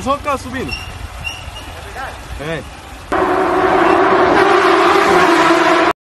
só ficar subindo. É verdade? É.